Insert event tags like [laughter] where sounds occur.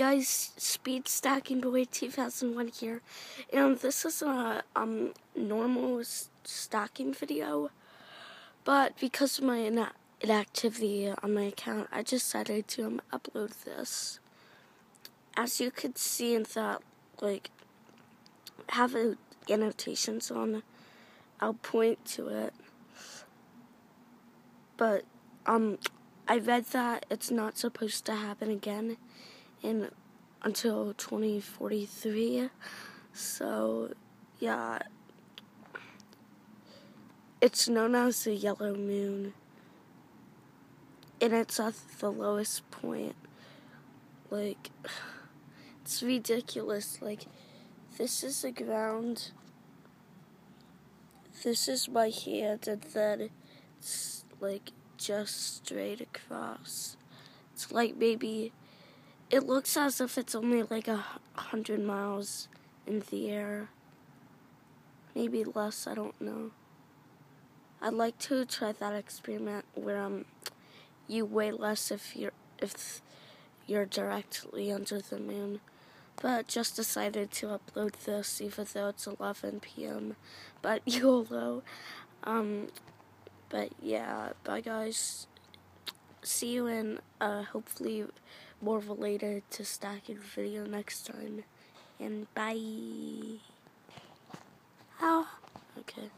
guys, Speed Stacking Boy 2001 here, and this is a um normal stacking video, but because of my inactivity on my account, I decided to um, upload this. As you could see in that, like, have annotations on, I'll point to it, but um, I read that it's not supposed to happen again until 2043. So, yeah. It's known as the yellow moon. And it's at the lowest point. Like, [sighs] it's ridiculous. Like, this is the ground. This is my hand, and then it's like just straight across. It's like maybe it looks as if it's only like a hundred miles in the air. Maybe less, I don't know. I'd like to try that experiment where um you weigh less if you're if you're directly under the moon. But just decided to upload this even though it's 11 p.m. But [laughs] YOLO. Um, but yeah, bye guys. See you in uh, hopefully more related to stacking video next time. And bye. How? Okay.